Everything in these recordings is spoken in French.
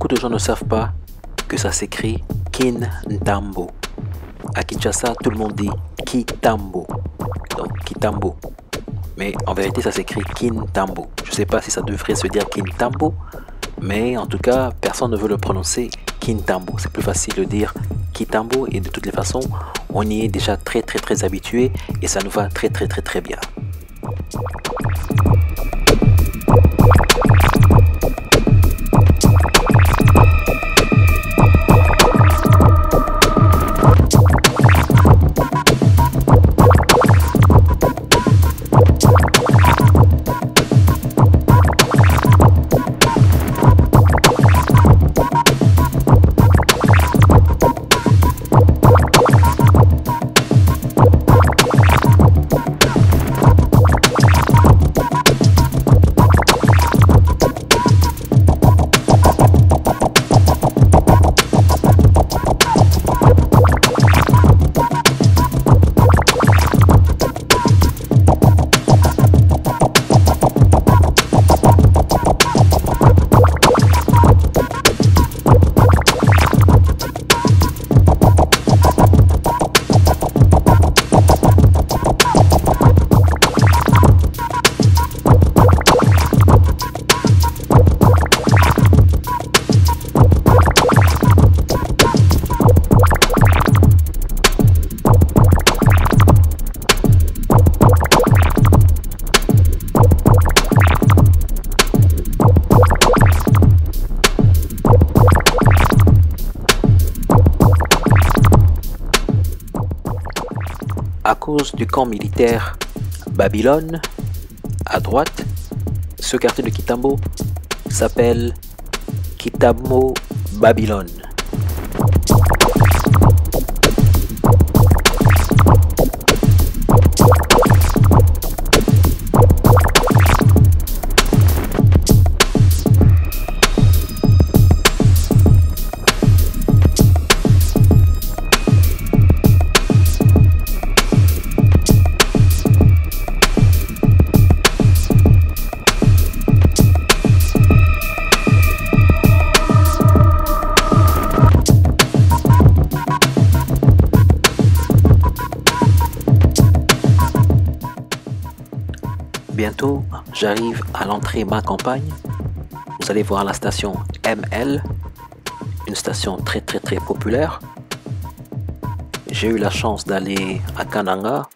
beaucoup de gens ne savent pas que ça s'écrit Kintambo. À Kinshasa, tout le monde dit Kitambo. Donc Kitambo. Mais en vérité, ça s'écrit Kintambo. Je ne sais pas si ça devrait se dire Kintambo, mais en tout cas, personne ne veut le prononcer Kintambo. C'est plus facile de dire Kitambo et de toutes les façons, on y est déjà très très très habitué et ça nous va très très très très bien. Du camp militaire Babylone, à droite, ce quartier de Kitambo s'appelle Kitamo Babylone. J'arrive à l'entrée ma campagne. Vous allez voir la station ML, une station très très très populaire. J'ai eu la chance d'aller à Kananga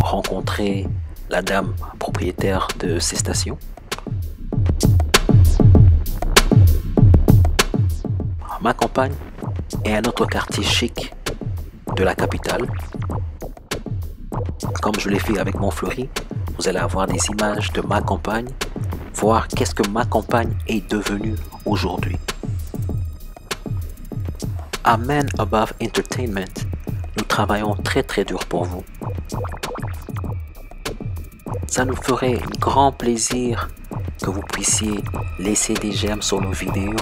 rencontrer la dame propriétaire de ces stations. Ma campagne est un autre quartier chic de la capitale. Comme je l'ai fait avec Montfleury, vous allez avoir des images de ma campagne, voir qu'est-ce que ma campagne est devenue aujourd'hui. À Man Above Entertainment, nous travaillons très très dur pour vous. Ça nous ferait grand plaisir que vous puissiez laisser des j'aime sur nos vidéos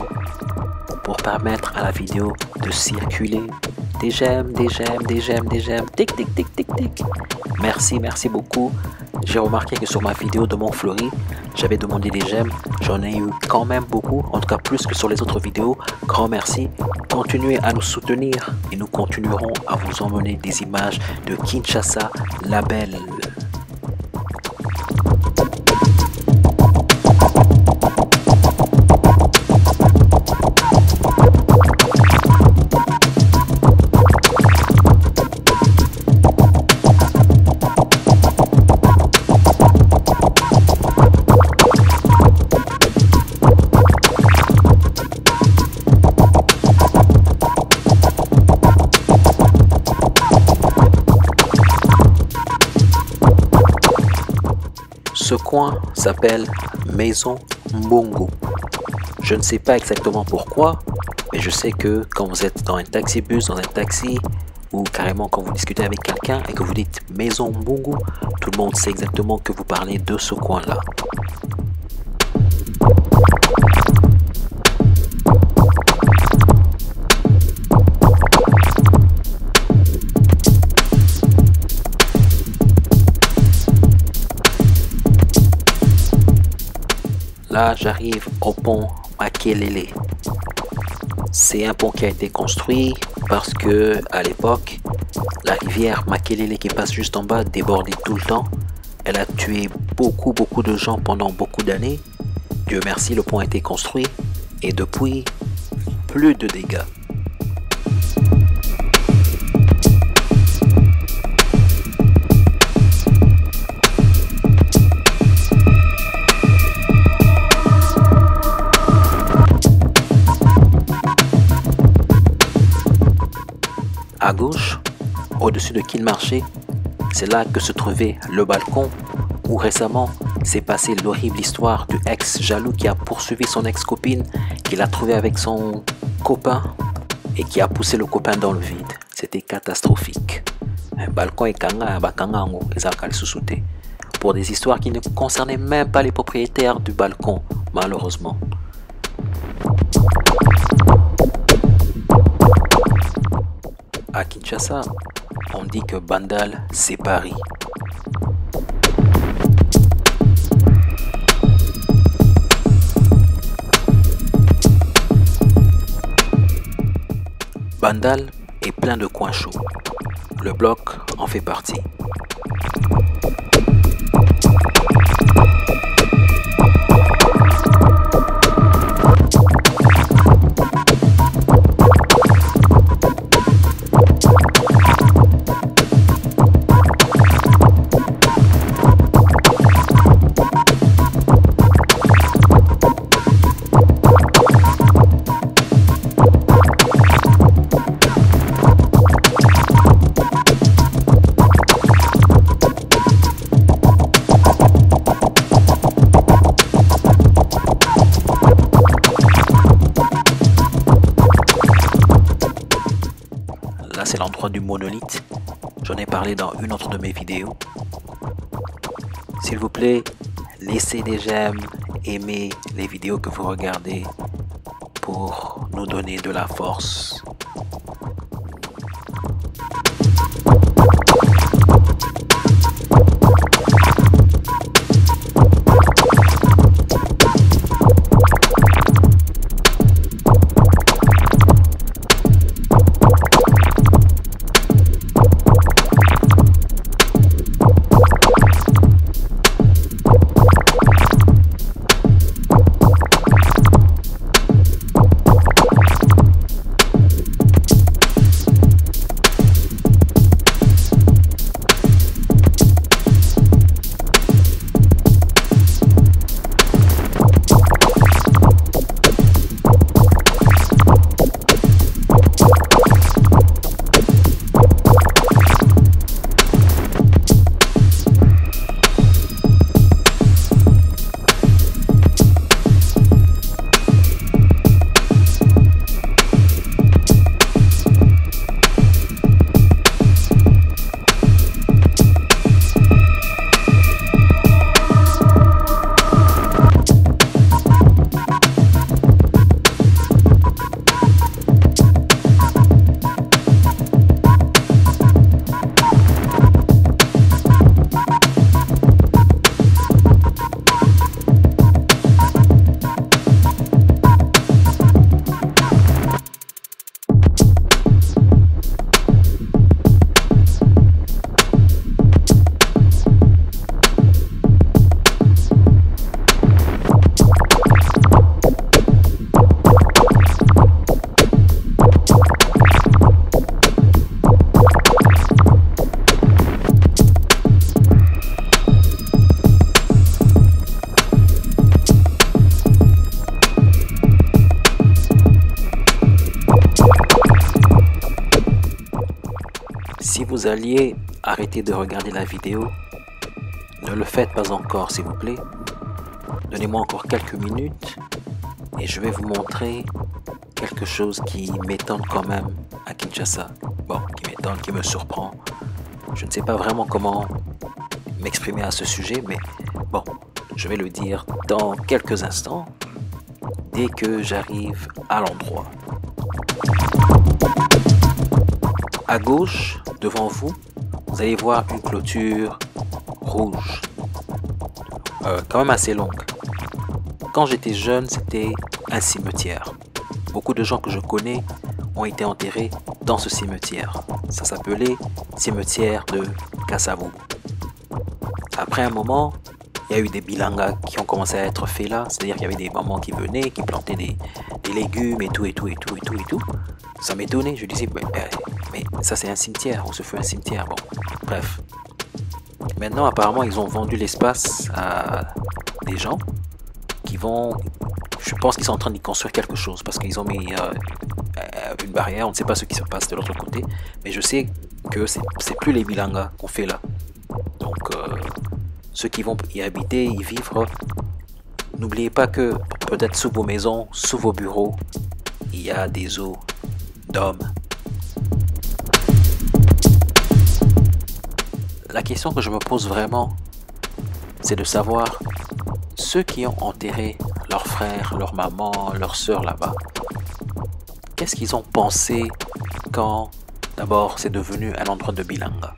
pour permettre à la vidéo de circuler. Des j'aime, des j'aime, des j'aime, des j'aime. Tic, tic, tic, tic, tic. Merci, merci beaucoup. J'ai remarqué que sur ma vidéo de Montfleury, j'avais demandé des j'aime. J'en ai eu quand même beaucoup, en tout cas plus que sur les autres vidéos. Grand merci. Continuez à nous soutenir et nous continuerons à vous emmener des images de Kinshasa, la belle. Ce coin s'appelle Maison Mbongo. Je ne sais pas exactement pourquoi, mais je sais que quand vous êtes dans un taxi-bus, dans un taxi, ou carrément quand vous discutez avec quelqu'un et que vous dites Maison Mbongo, tout le monde sait exactement que vous parlez de ce coin-là. J'arrive au pont Makelele. C'est un pont qui a été construit parce que à l'époque, la rivière Makelele qui passe juste en bas débordait tout le temps. Elle a tué beaucoup beaucoup de gens pendant beaucoup d'années. Dieu merci, le pont a été construit et depuis, plus de dégâts. Au-dessus de Kilmarché, c'est là que se trouvait le balcon où récemment s'est passée l'horrible histoire du ex jaloux qui a poursuivi son ex-copine, qu'il a trouvé avec son copain et qui a poussé le copain dans le vide. C'était catastrophique. Un balcon et kanga, bakangango, et Pour des histoires qui ne concernaient même pas les propriétaires du balcon, malheureusement. À Kinshasa, on dit que Bandal, c'est Paris. Bandal est plein de coins chauds. Le bloc en fait partie. Dans une autre de mes vidéos. S'il vous plaît, laissez des j'aime, aimez les vidéos que vous regardez pour nous donner de la force. Alliez arrêter de regarder la vidéo, ne le faites pas encore s'il vous plaît. Donnez-moi encore quelques minutes et je vais vous montrer quelque chose qui m'étonne quand même à Kinshasa. Bon, qui m'étonne, qui me surprend. Je ne sais pas vraiment comment m'exprimer à ce sujet, mais bon, je vais le dire dans quelques instants, dès que j'arrive à l'endroit. À gauche, devant vous, vous allez voir une clôture rouge, euh, quand même assez longue. Quand j'étais jeune, c'était un cimetière. beaucoup de gens que je connais ont été enterrés dans ce cimetière. Ça s'appelait cimetière de Kassavou. Après un moment, il y a eu des bilangas qui ont commencé à être faits là, c'est-à-dire qu'il y avait des mamans qui venaient, qui plantaient des, légumes et tout, et tout, et tout, et tout, et tout. Ça m'étonnait, je disais, mais ça c'est un cimetière, on se fait un cimetière, bon, bref. Maintenant, apparemment, ils ont vendu l'espace à des gens qui vont. Je pense qu'ils sont en train d'y construire quelque chose parce qu'ils ont mis euh, euh, une barrière. On ne sait pas ce qui se passe de l'autre côté, mais je sais que c'est plus les bilangas qu'on fait là. Donc, euh, ceux qui vont y habiter, y vivre, n'oubliez pas que peut-être sous vos maisons, sous vos bureaux, il y a des eaux d'hommes. La question que je me pose vraiment, c'est de savoir ceux qui ont enterré leurs frères, leur maman, leur soeur là-bas, qu'est-ce qu'ils ont pensé quand d'abord c'est devenu un endroit de bilanga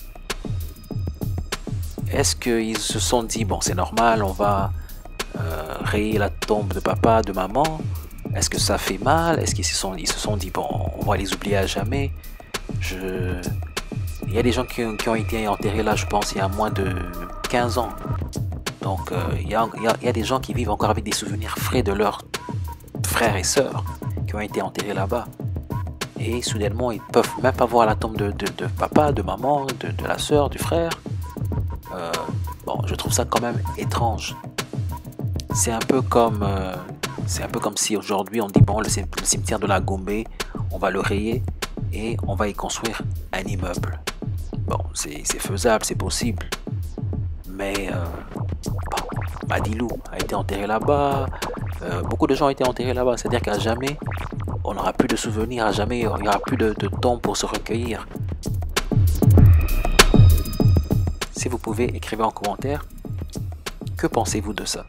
Est-ce qu'ils se sont dit, bon c'est normal, on va euh, rayer la tombe de papa, de maman? Est-ce que ça fait mal? Est-ce qu'ils se sont, ils se sont dit, bon on va les oublier à jamais? Je... Il y a des gens qui, ont été enterrés là, je pense, il y a moins de 15 ans. Donc euh, il y, a, des gens qui vivent encore avec des souvenirs frais de leurs frères et sœurs qui ont été enterrés là-bas. Et soudainement, ils peuvent même pas voir la tombe de, papa, de maman, de, la sœur, du frère. Euh, bon, je trouve ça quand même étrange. C'est un peu comme, euh, c'est un peu comme si aujourd'hui on dit bon, le, cimetière de la Gombe, on va le rayer et on va y construire un immeuble. Bon, c'est faisable, c'est possible. Mais Madilou a été enterré là-bas. Euh, beaucoup de gens ont été enterrés là-bas. C'est-à-dire qu'à jamais, on n'aura plus de souvenirs, à jamais, il n'y aura plus de temps pour se recueillir. Si vous pouvez, écrivez en commentaire, que pensez-vous de ça?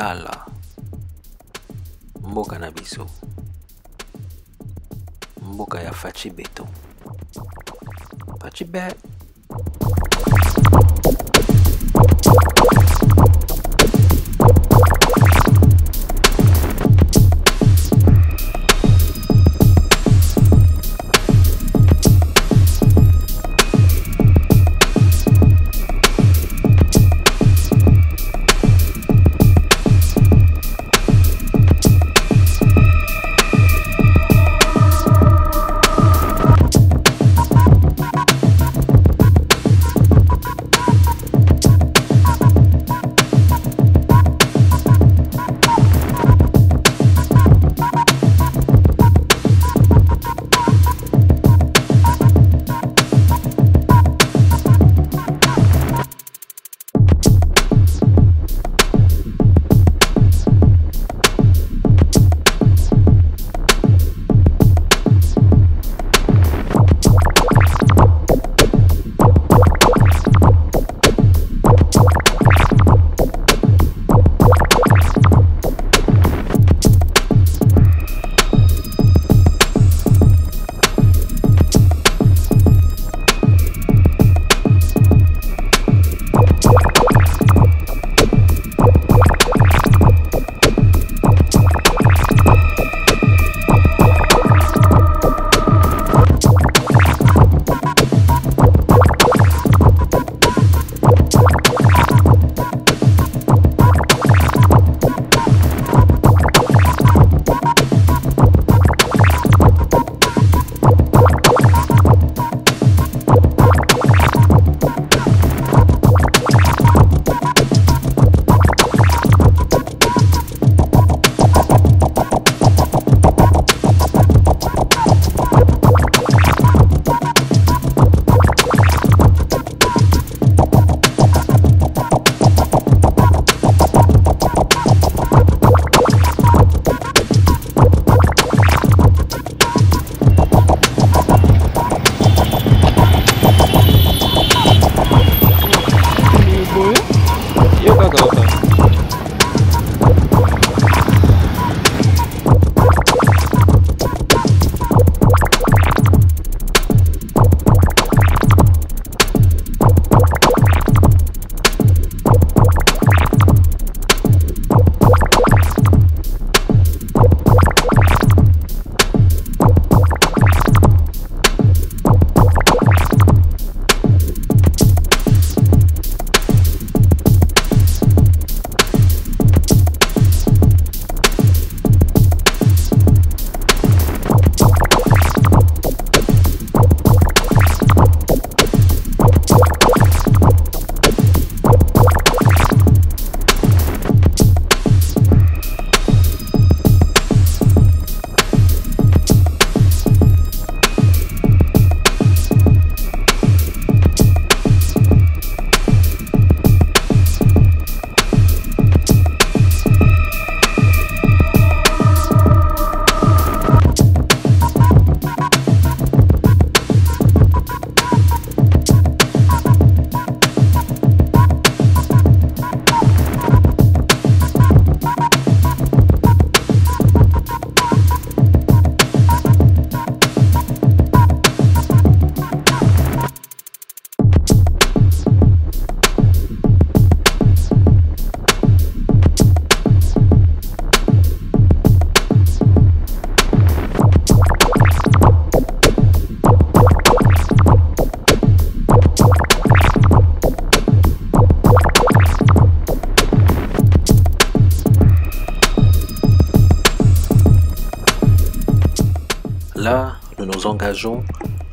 Botala mboka na biso. Mboka ya faci beto. Faci bet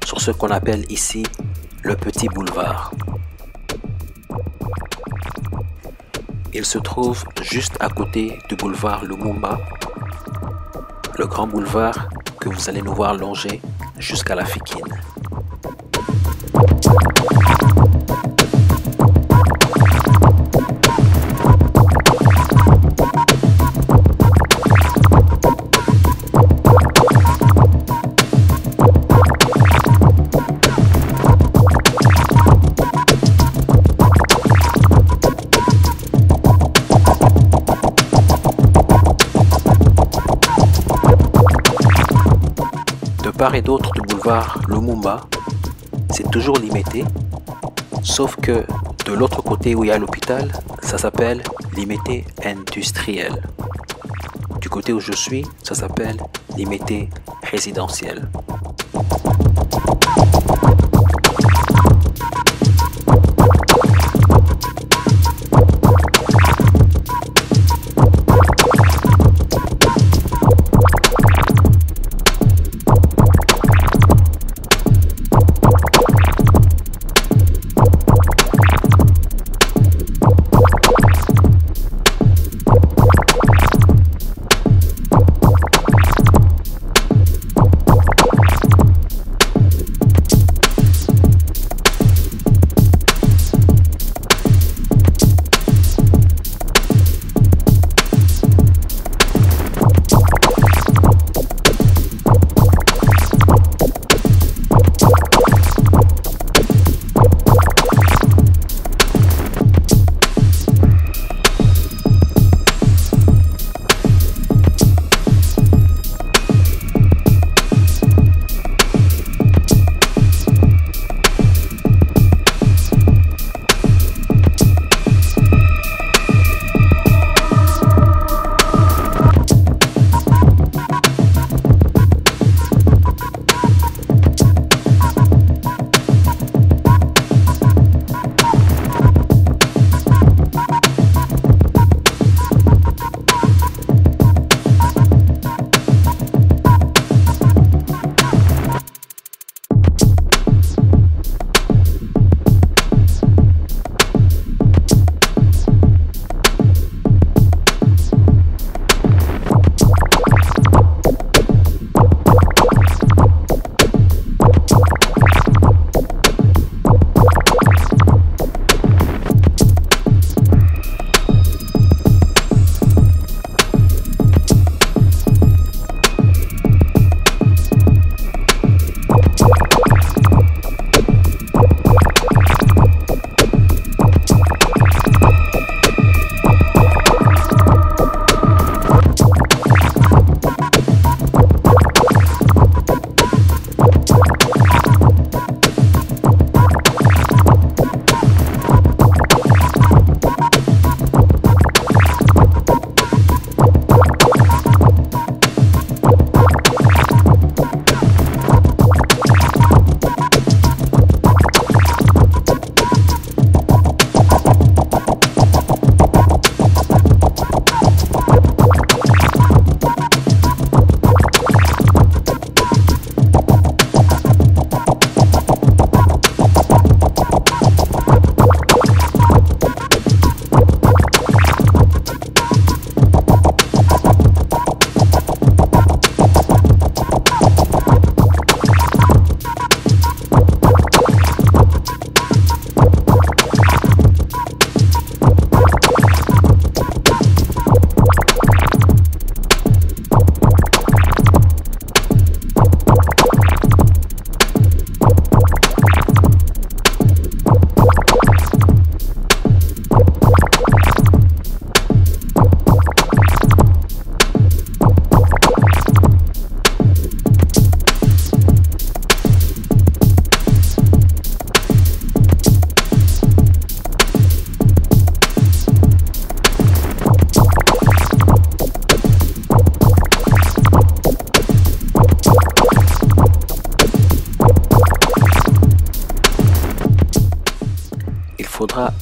sur ce qu'on appelle ici le petit boulevard. Il se trouve juste à côté du boulevard Lumumba, le grand boulevard que vous allez nous voir longer jusqu'à la Fikine. Part et d'autre du boulevard Lumumba, c'est toujours limité, sauf que de l'autre côté où il y a l'hôpital, ça s'appelle limité industriel. Du côté où je suis, ça s'appelle limité résidentiel.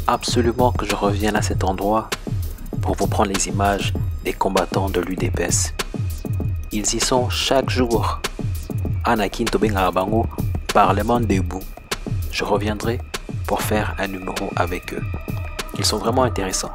Absolument que je revienne à cet endroit pour vous prendre les images des combattants de l'UDPS. Ils y sont chaque jour. Anakin Bango, Parlement debout. Je reviendrai pour faire un numéro avec eux. Ils sont vraiment intéressants.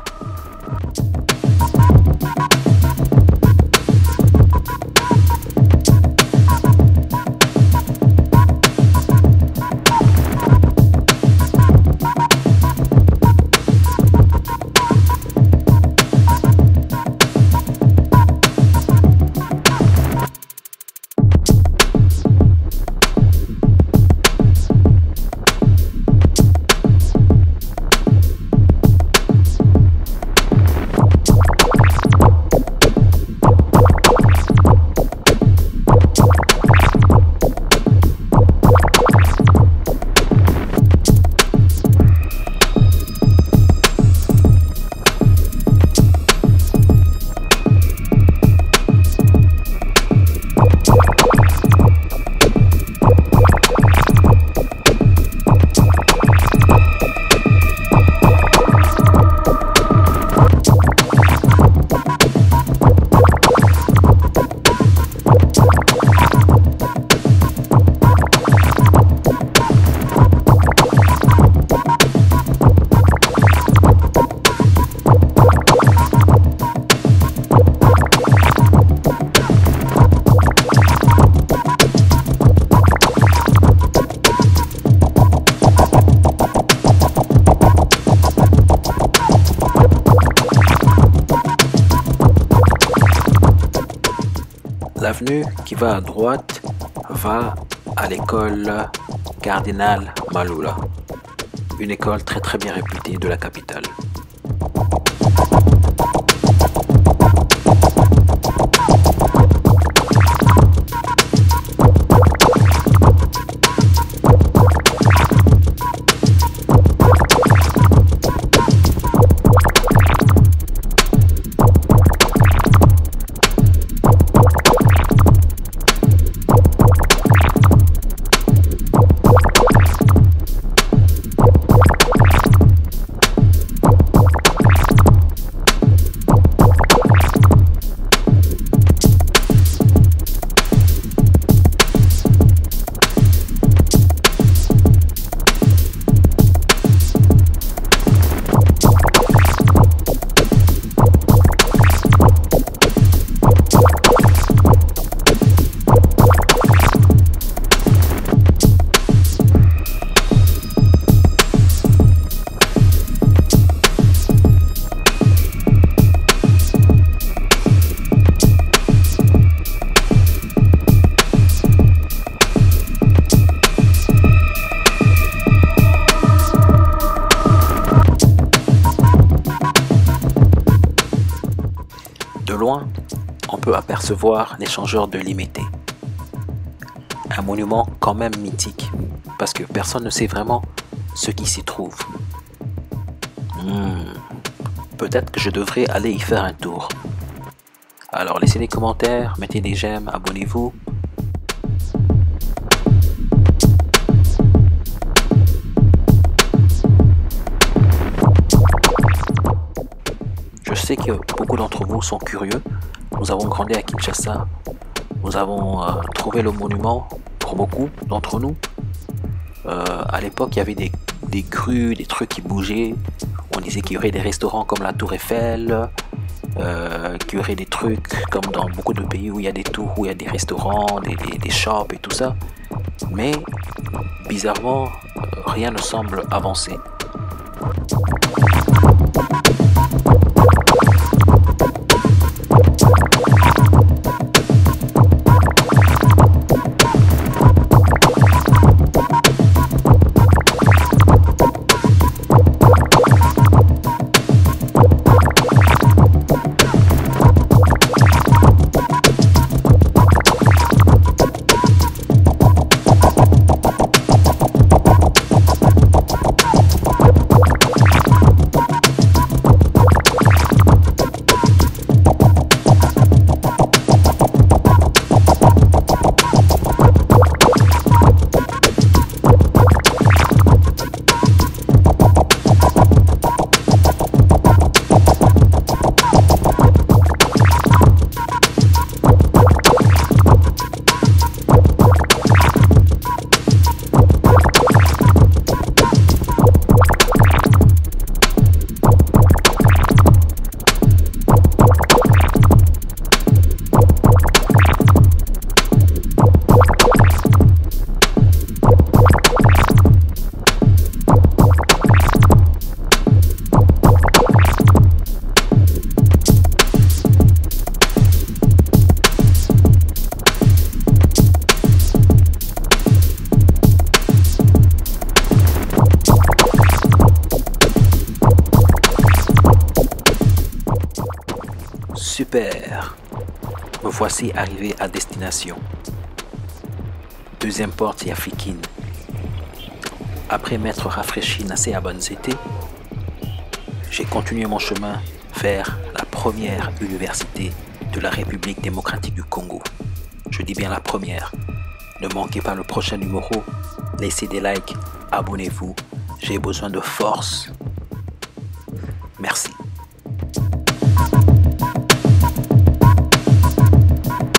Qui va à droite va à l'école Cardinal Malula, une école très très bien réputée de la capitale. Peut apercevoir l'échangeur de Limété. Un monument quand même mythique, parce que personne ne sait vraiment ce qui s'y trouve. Hmm, Peut-être que je devrais aller y faire un tour. Alors laissez des commentaires, mettez des j'aime, abonnez-vous. Je sais que beaucoup d'entre vous sont curieux. Nous avons grandi à Kinshasa. Nous avons euh, trouvé le monument pour beaucoup d'entre nous. Euh, à l'époque, il y avait des, des grues, des trucs qui bougeaient. On disait qu'il y aurait des restaurants comme la Tour Eiffel, euh, qu'il y aurait des trucs comme dans beaucoup de pays où il y a des tours, où il y a des restaurants, des, des, des shops et tout ça. Mais bizarrement, euh, rien ne semble avancer. Voici arrivé à destination. Deuxième porte Yafikine. Après m'être rafraîchi assez à bonnes été, j'ai continué mon chemin vers la première université de la République démocratique du Congo. Je dis bien la première. Ne manquez pas le prochain numéro. Laissez des likes, abonnez-vous. J'ai besoin de force.